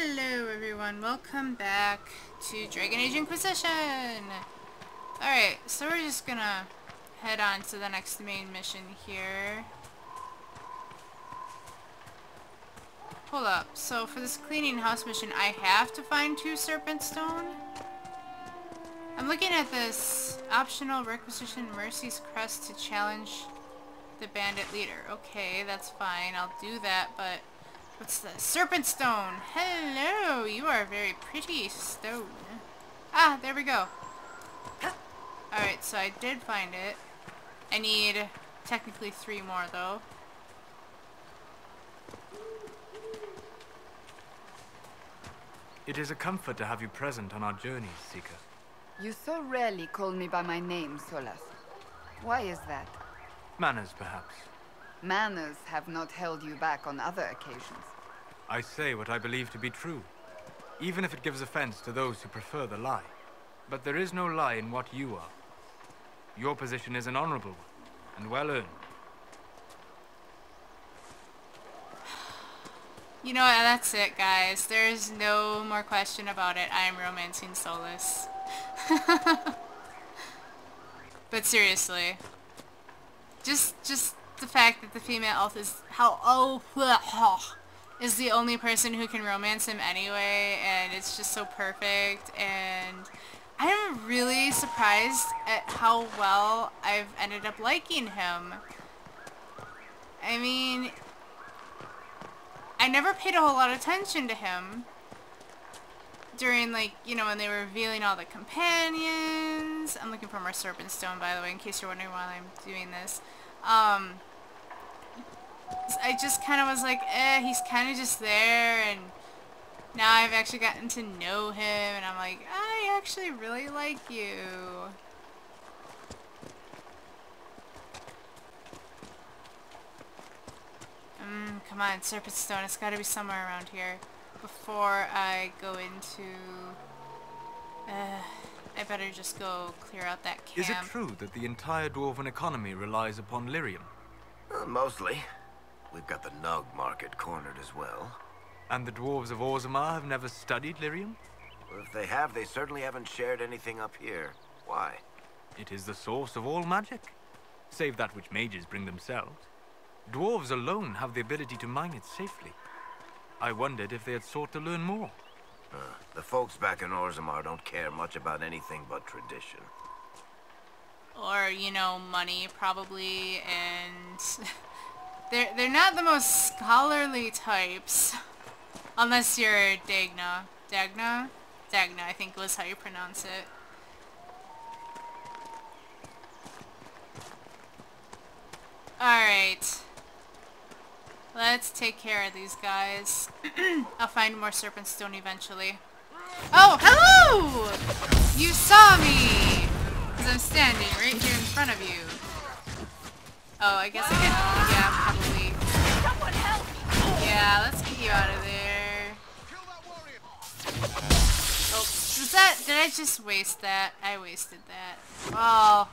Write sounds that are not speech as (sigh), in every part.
Hello everyone, welcome back to Dragon Age Inquisition! Alright, so we're just gonna head on to the next main mission here. Hold up, so for this cleaning house mission I have to find two Serpent Stone? I'm looking at this optional requisition Mercy's Crest to challenge the bandit leader. Okay, that's fine, I'll do that, but What's the Serpent stone. Hello, you are a very pretty stone. Ah, there we go. Alright, so I did find it. I need technically three more though. It is a comfort to have you present on our journeys, Seeker. You so rarely call me by my name, Solas. Why is that? Manners, perhaps. Manners have not held you back on other occasions. I say what I believe to be true, even if it gives offense to those who prefer the lie. But there is no lie in what you are. Your position is an honorable one, and well earned. You know, that's it, guys. There's no more question about it. I'm romancing Solas. (laughs) but seriously, just just the fact that the female elf is how oh (laughs) is the only person who can romance him anyway and it's just so perfect and I'm really surprised at how well I've ended up liking him. I mean, I never paid a whole lot of attention to him during like, you know, when they were revealing all the companions. I'm looking for more Serpent Stone, by the way, in case you're wondering why I'm doing this. Um, I just kind of was like, eh, he's kind of just there, and now I've actually gotten to know him, and I'm like, I actually really like you. Mm, come on, Serpent Stone, it's gotta be somewhere around here. Before I go into... Uh, I better just go clear out that camp. Is it true that the entire Dwarven economy relies upon lyrium? Uh, mostly. We've got the nug market cornered as well. And the dwarves of Orzammar have never studied lyrium? Well, if they have, they certainly haven't shared anything up here. Why? It is the source of all magic, save that which mages bring themselves. Dwarves alone have the ability to mine it safely. I wondered if they had sought to learn more. Uh, the folks back in Orzammar don't care much about anything but tradition. Or, you know, money, probably, and... (laughs) They're, they're not the most scholarly types. Unless you're Dagna. Dagna? Dagna, I think was how you pronounce it. Alright. Let's take care of these guys. (clears throat) I'll find more Serpent Stone eventually. Oh, hello! You saw me! Because I'm standing right here in front of you. Oh, I guess I could, yeah! Yeah, let's get you out of there. Oh, was that, did I just waste that? I wasted that. Well,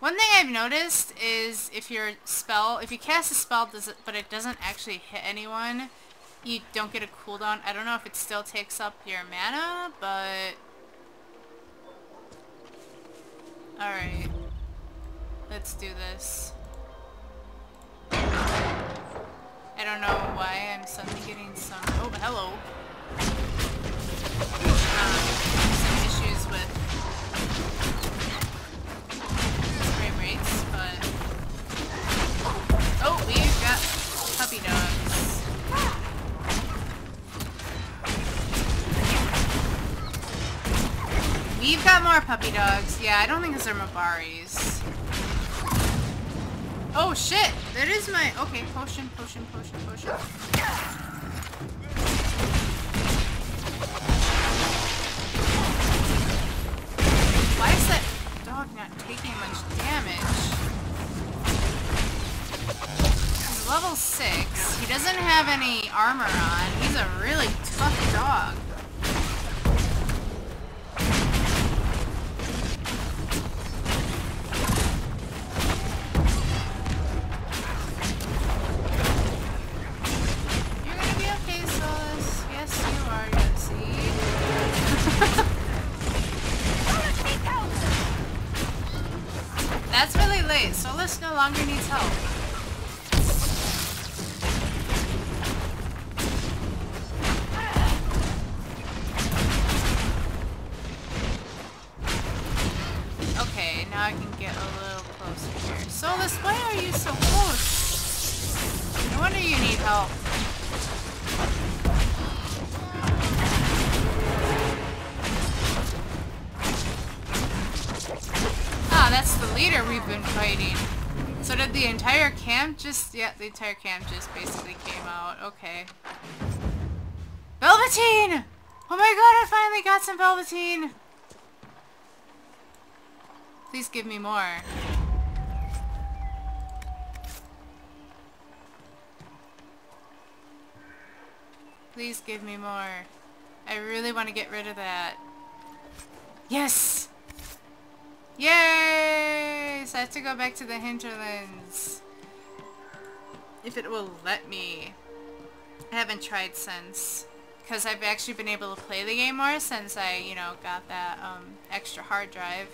one thing I've noticed is if your spell, if you cast a spell, does it, but it doesn't actually hit anyone, you don't get a cooldown. I don't know if it still takes up your mana, but... Alright. Let's do this. I don't know why I'm suddenly getting some... Oh, hello. Um, some issues with frame rates, but... Oh, we've got puppy dogs. We've got more puppy dogs. Yeah, I don't think those are Mabaris. Oh shit! That is my... Okay, potion, potion, potion, potion. Why is that dog not taking much damage? He's level 6. He doesn't have any armor on. He's a really tough dog. Closer here. Solas, why are you so close? No wonder you need help. Ah, that's the leader we've been fighting. So did the entire camp just... Yeah, the entire camp just basically came out. Okay. Velveteen! Oh my god, I finally got some Velveteen! Please give me more. Please give me more. I really want to get rid of that. Yes! Yay! So I have to go back to the hinterlands. If it will let me. I haven't tried since. Because I've actually been able to play the game more since I, you know, got that um, extra hard drive.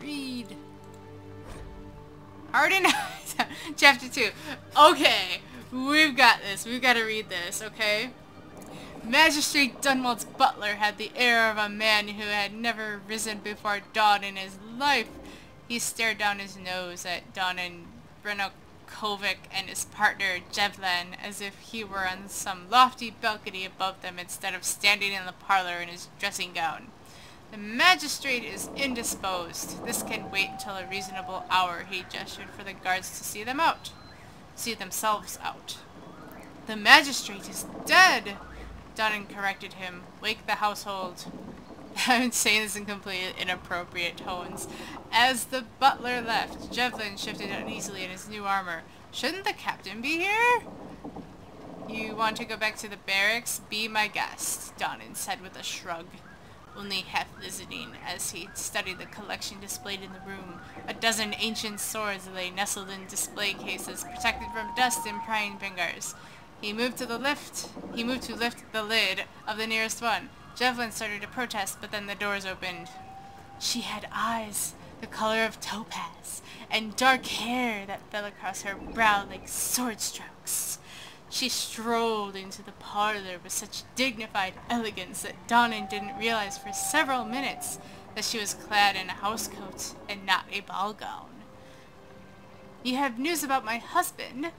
Read. Harden (laughs) Chapter 2. Okay. We've got this. We've got to read this, okay? Magistrate Dunwald's butler had the air of a man who had never risen before dawn in his life. He stared down his nose at Don and Brenokovic and his partner Jevlin as if he were on some lofty balcony above them instead of standing in the parlor in his dressing gown. The magistrate is indisposed. This can wait until a reasonable hour, he gestured for the guards to see them out. See themselves out. The magistrate is dead! Dunnan corrected him. Wake the household. (laughs) I'm saying this in completely inappropriate tones. As the butler left, Jevlin shifted uneasily in his new armor. Shouldn't the captain be here? You want to go back to the barracks? Be my guest, Donnan said with a shrug. Only half visiting as he studied the collection displayed in the room. A dozen ancient swords lay nestled in display cases, protected from dust and prying fingers. He moved to the lift. He moved to lift the lid of the nearest one. Jevlin started to protest, but then the doors opened. She had eyes, the color of topaz, and dark hair that fell across her brow like sword strokes. She strolled into the parlor with such dignified elegance that Donnan didn't realize for several minutes that she was clad in a housecoat and not a ball gown. You have news about my husband?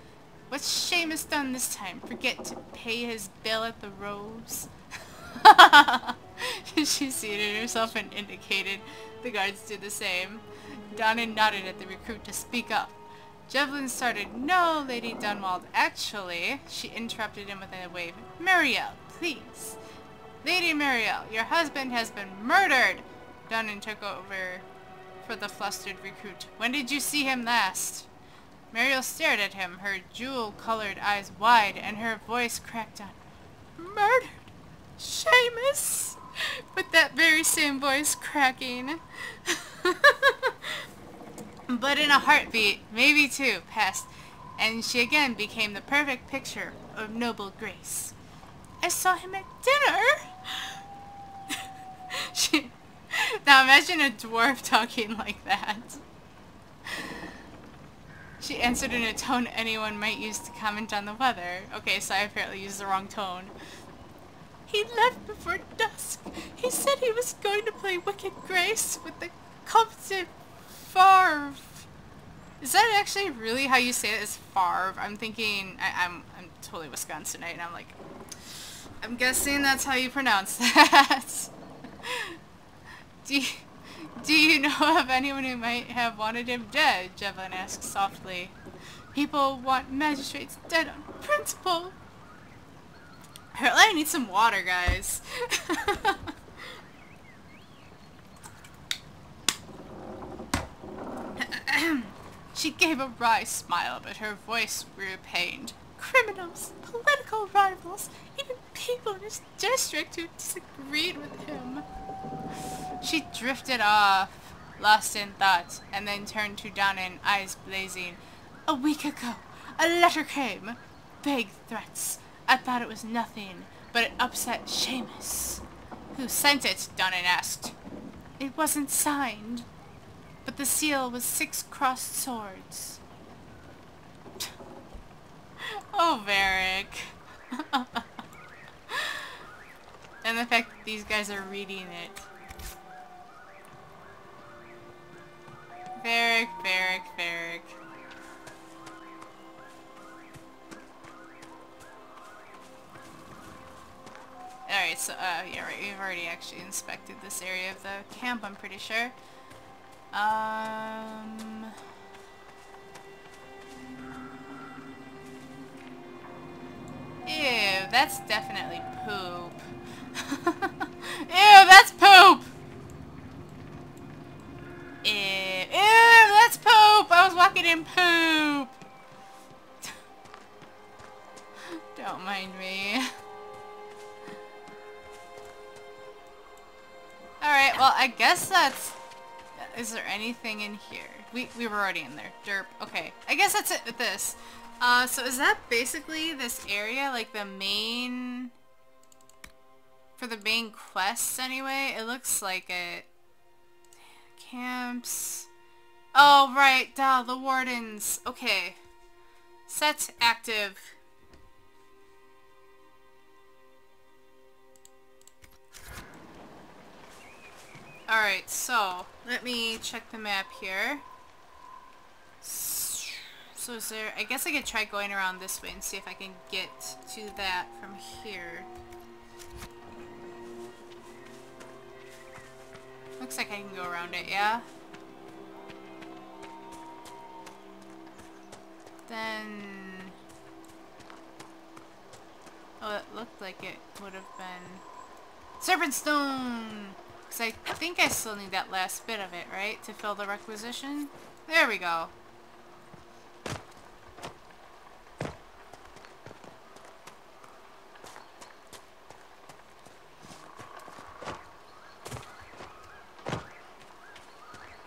What's Seamus done this time? Forget to pay his bill at the Rose? (laughs) she seated herself and indicated. The guards did the same. Donnan nodded at the recruit to speak up. Jevlin started, No, Lady Dunwald, actually, she interrupted him with a wave. Muriel, please. Lady Muriel, your husband has been murdered! Dunnan took over for the flustered recruit. When did you see him last? Muriel stared at him, her jewel-colored eyes wide, and her voice cracked on. Murdered? Seamus? With that very same voice cracking. (laughs) but in a heartbeat, maybe two, passed, and she again became the perfect picture of noble grace. I saw him at dinner! (laughs) she, now imagine a dwarf talking like that. She answered in a tone anyone might use to comment on the weather. Okay, so I apparently used the wrong tone. He left before dusk. He said he was going to play Wicked Grace with the Comte de Is that actually really how you say it? Is Favre? I'm thinking I, am I'm, I'm totally Wisconsinite, and I'm like, I'm guessing that's how you pronounce (laughs) that. do, you, do you know (laughs) of anyone who might have wanted him dead? Jevlin asked softly. People want magistrates dead on principle. Apparently I need some water, guys. (laughs) she gave a wry smile, but her voice grew pained. Criminals, political rivals, even people in his district who disagreed with him. She drifted off, lost in thought, and then turned to Donnan, eyes blazing. A week ago, a letter came. Vague threats, I thought it was nothing, but it upset Seamus. Who sent it? Donnan asked. It wasn't signed. But the seal was six crossed swords. (laughs) oh, Varric. (laughs) and the fact that these guys are reading it. Varric, Varric, Varric. Alright, so, uh, yeah, right, we've already actually inspected this area of the camp, I'm pretty sure. Um... Ew, that's definitely poop. (laughs) Ew, that's poop! Ew, ew, that's poop! I was walking in poop! (laughs) Don't mind me. Alright, well, I guess that's... Is there anything in here? We, we were already in there. Derp. Okay. I guess that's it with this. Uh, so is that basically this area? Like the main... For the main quests, anyway? It looks like it. Camps... Oh, right. Duh, the wardens. Okay. Set active. Alright, so, let me check the map here. So is there, I guess I could try going around this way and see if I can get to that from here. Looks like I can go around it, yeah? Then... Oh, it looked like it would have been... Serpent Stone! Because I think I still need that last bit of it, right? To fill the requisition? There we go.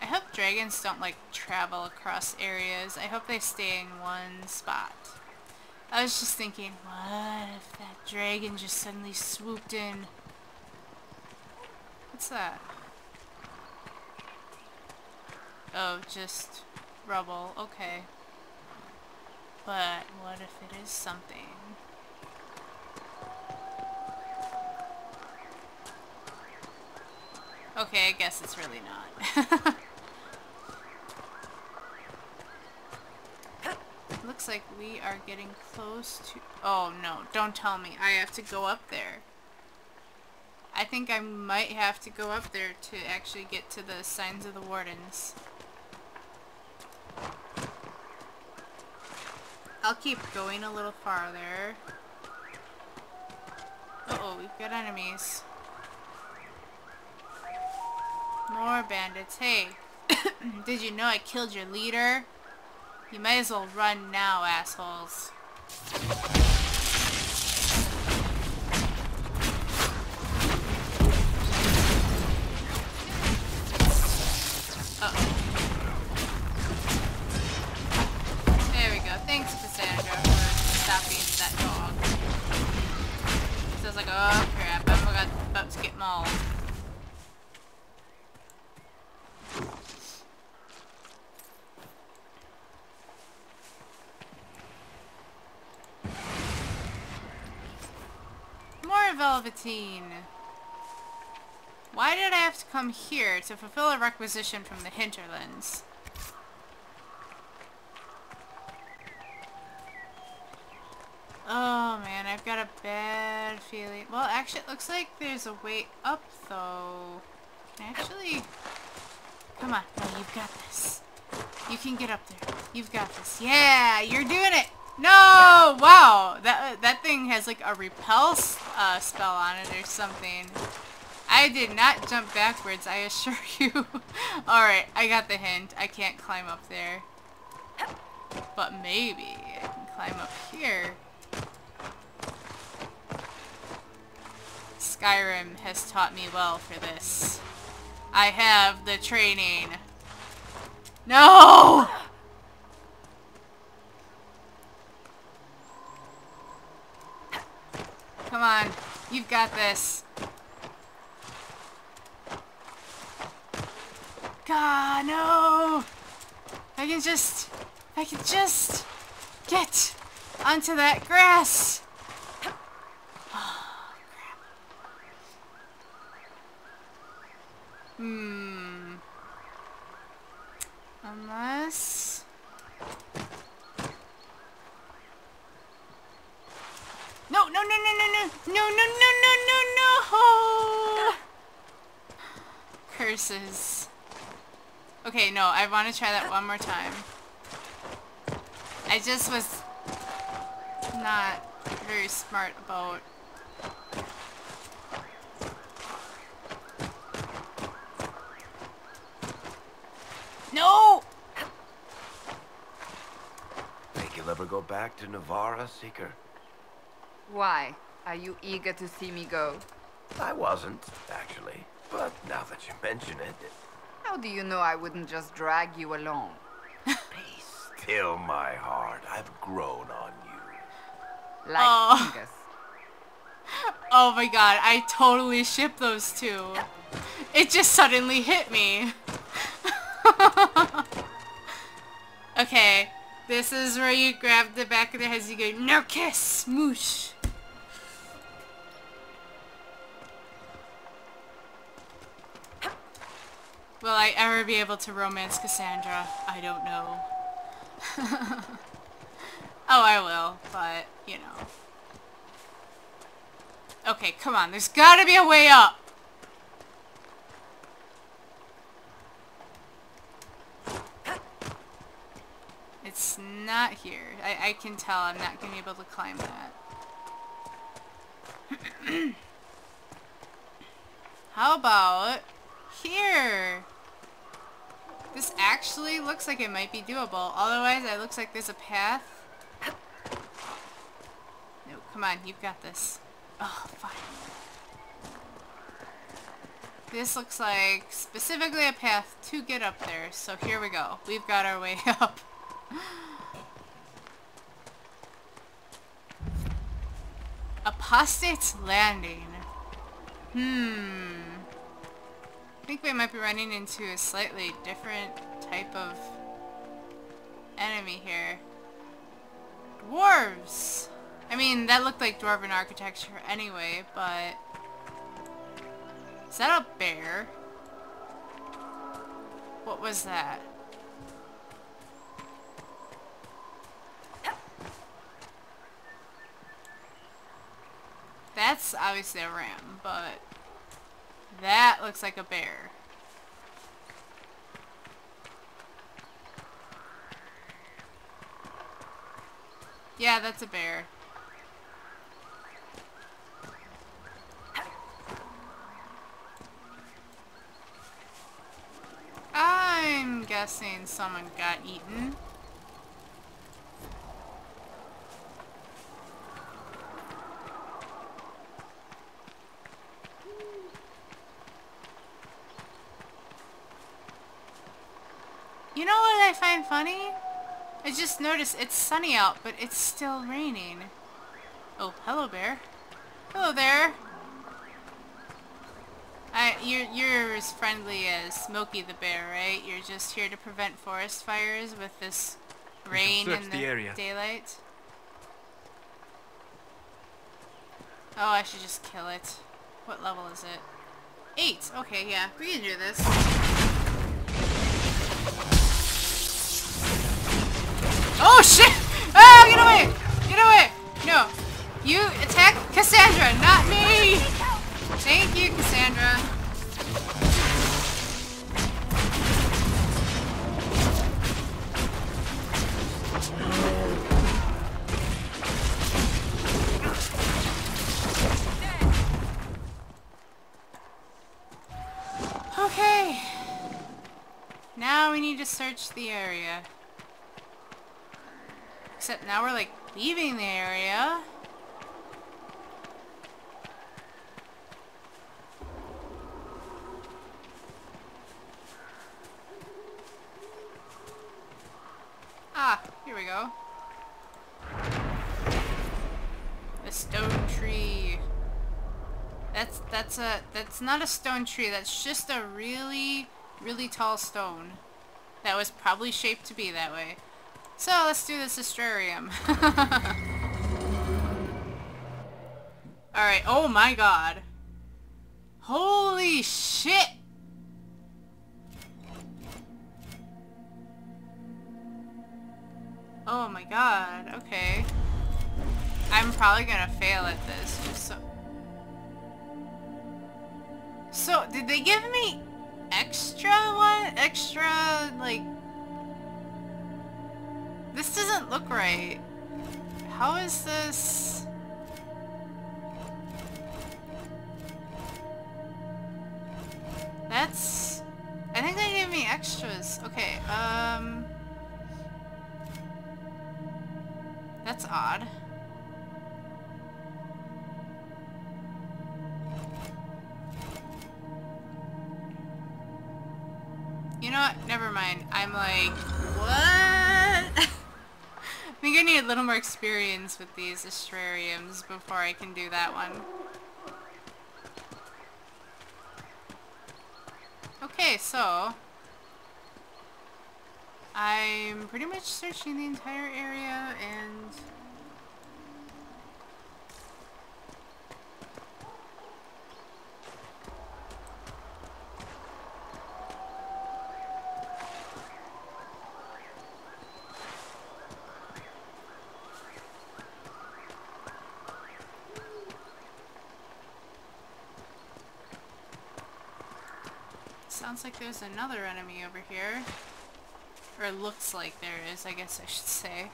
I hope dragons don't, like, travel across areas. I hope they stay in one spot. I was just thinking, what if that dragon just suddenly swooped in What's that? Oh, just rubble. Okay. But what if it is something? Okay, I guess it's really not. (laughs) Looks like we are getting close to... Oh no, don't tell me. I have to go up there. I think I might have to go up there to actually get to the signs of the wardens. I'll keep going a little farther. Uh oh we've got enemies. More bandits. Hey, (coughs) did you know I killed your leader? You might as well run now, assholes. Oh, Velveteen. Why did I have to come here to fulfill a requisition from the hinterlands? Oh man, I've got a bad feeling. Well, actually, it looks like there's a way up, though. Actually, come on. No, you've got this. You can get up there. You've got this. Yeah, you're doing it. No! Wow! That that thing has like a repel uh, spell on it or something. I did not jump backwards, I assure (laughs) you. Alright, I got the hint. I can't climb up there. But maybe I can climb up here. Skyrim has taught me well for this. I have the training. No! Come on. You've got this. God, no! I can just, I can just get onto that grass. Curses. Okay, no, I want to try that one more time. I just was not very smart about No! Think you'll ever go back to Navarra, Seeker? Why? Are you eager to see me go? I wasn't, actually. But now that you mention it, How do you know I wouldn't just drag you along? (laughs) be still my heart. I've grown on you. Like Oh. fungus. (laughs) Oh my god, I totally ship those two. It just suddenly hit me. (laughs) okay, this is where you grab the back of their heads, you go, no kiss, moosh. I ever be able to romance Cassandra? I don't know. (laughs) oh, I will, but, you know. Okay, come on. There's gotta be a way up. It's not here. I, I can tell I'm not gonna be able to climb that. (clears throat) How about here? This actually looks like it might be doable. Otherwise, it looks like there's a path. No, come on. You've got this. Oh, fine. This looks like specifically a path to get up there. So here we go. We've got our way (laughs) up. Apostate Landing. Hmm. I think we might be running into a slightly different type of enemy here. Dwarves! I mean, that looked like dwarven architecture anyway, but... Is that a bear? What was that? That's obviously a ram, but... That looks like a bear. Yeah, that's a bear. I'm guessing someone got eaten. You know what I find funny? I just noticed it's sunny out, but it's still raining. Oh, hello bear. Hello there. I, you're, you're as friendly as Smokey the Bear, right? You're just here to prevent forest fires with this rain and the the, area. daylight. Oh, I should just kill it. What level is it? Eight. Okay, yeah, we can do this. Oh shit! Ah, get away! Get away! No. You attack Cassandra, not me! Thank you, Cassandra. Okay. Now we need to search the area. Except now we're like leaving the area. Ah, here we go. The stone tree. That's that's a that's not a stone tree. That's just a really really tall stone that was probably shaped to be that way. So let's do this astrarium. (laughs) Alright, oh my god. Holy shit! Oh my god, okay. I'm probably gonna fail at this, so... So, did they give me extra one? Extra, like... This doesn't look right. How is this... That's... I think they gave me extras. Okay, um... That's odd. You know what? Never mind. I'm like, what? I think I need a little more experience with these astrariums before I can do that one. Okay, so... I'm pretty much searching the entire area and... Sounds like there's another enemy over here. Or it looks like there is, I guess I should say.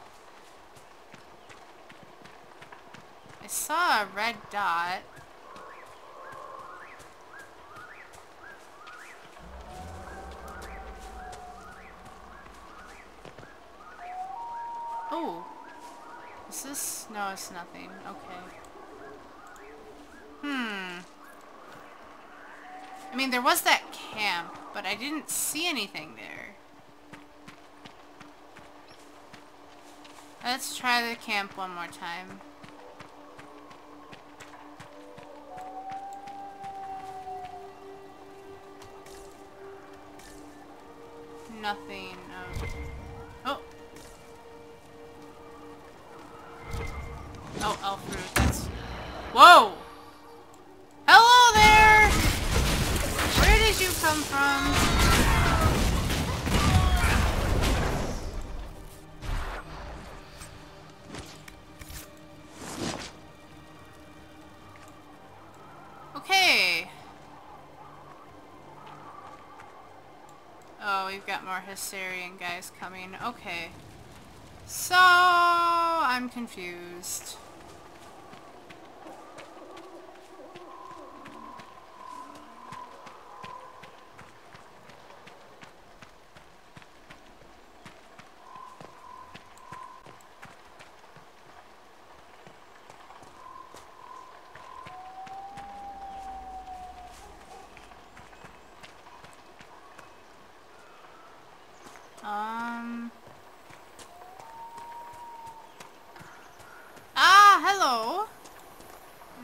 I saw a red dot. Oh. Is this? No, it's nothing. Okay. Hmm. I mean, there was that camp, but I didn't see anything there. Let's try the camp one more time. Okay. Oh, we've got more Hessarian guys coming. Okay. So, I'm confused. Um. Ah, hello.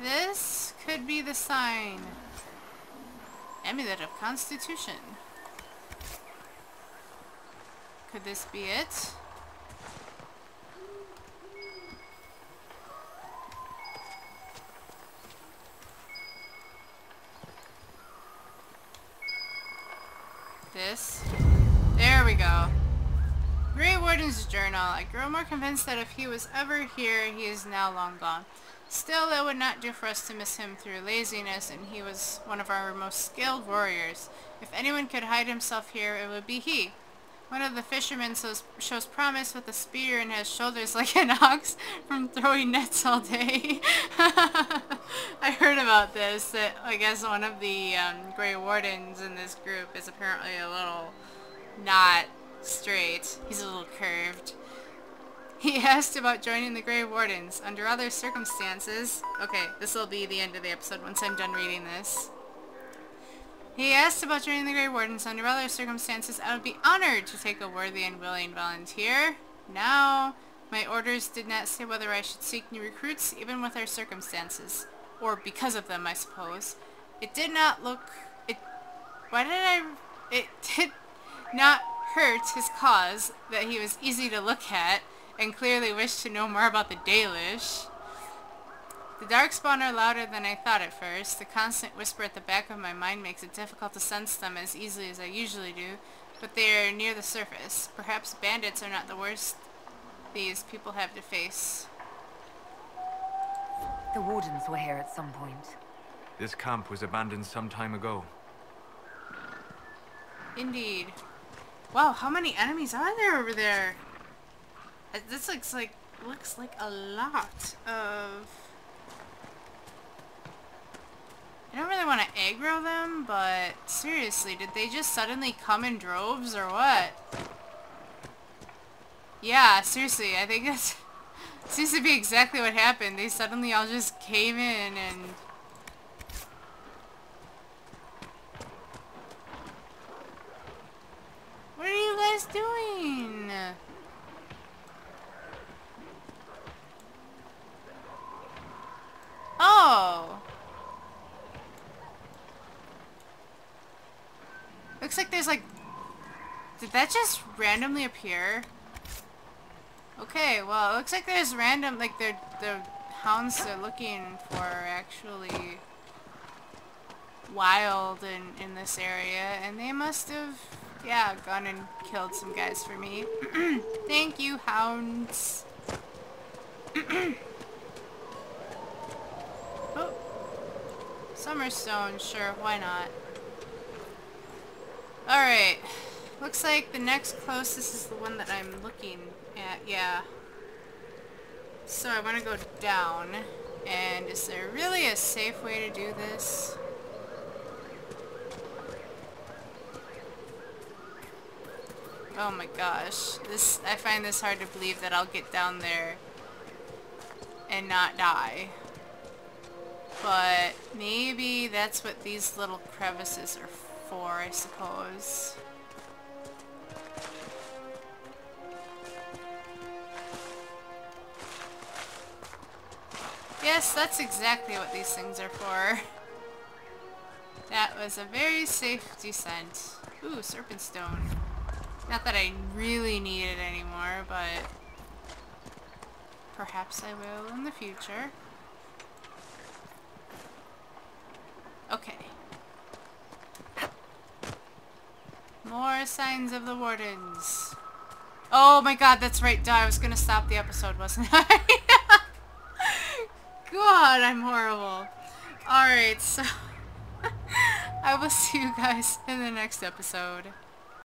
This could be the sign. Amulet of Constitution. Could this be it? This. There we go. Grey Warden's Journal. I grow more convinced that if he was ever here, he is now long gone. Still, it would not do for us to miss him through laziness, and he was one of our most skilled warriors. If anyone could hide himself here, it would be he. One of the fishermen shows, shows promise with a spear and has shoulders (laughs) like an ox from throwing nets all day. (laughs) I heard about this, that I guess one of the um, Grey Wardens in this group is apparently a little not straight. He's a little curved. He (laughs) asked about joining the Grey Wardens. Under other circumstances... Okay, this will be the end of the episode once I'm done reading this. He asked about joining the Grey Wardens. Under other circumstances, I would be honored to take a worthy and willing volunteer. Now, my orders did not say whether I should seek new recruits, even with our circumstances. Or because of them, I suppose. It did not look... It... Why did I it (laughs) did not hurt his cause that he was easy to look at and clearly wished to know more about the Dalish. The darkspawn are louder than I thought at first. The constant whisper at the back of my mind makes it difficult to sense them as easily as I usually do, but they are near the surface. Perhaps bandits are not the worst these people have to face. The Wardens were here at some point. This camp was abandoned some time ago. Indeed. Wow, how many enemies are there over there? Uh, This looks like looks like a lot of. I don't really want to aggro them, but seriously, did they just suddenly come in droves or what? Yeah, seriously, I think that's (laughs) seems to be exactly what happened. They suddenly all just came in and What are you guys doing? Oh. Looks like there's like... Did that just randomly appear? Okay, well, it looks like there's random, like, the the hounds they're looking for are actually wild in, in this area, and they must have, yeah, gone and killed some guys for me. (clears throat) Thank you, hounds. (clears throat) oh. Summerstone, sure, why not? Alright. Looks like the next closest is the one that I'm looking at, yeah. So I want to go down. And is there really a safe way to do this? Oh my gosh. This I find this hard to believe that I'll get down there and not die. But maybe that's what these little crevices are for, I suppose. Yes, that's exactly what these things are for. (laughs) That was a very safe descent. Ooh, serpent stone. Not that I really need it anymore, but perhaps I will in the future. Okay. More signs of the wardens. Oh my god, that's right. I was gonna stop the episode, wasn't I? (laughs) God, I'm horrible. Alright, so (laughs) I will see you guys in the next episode.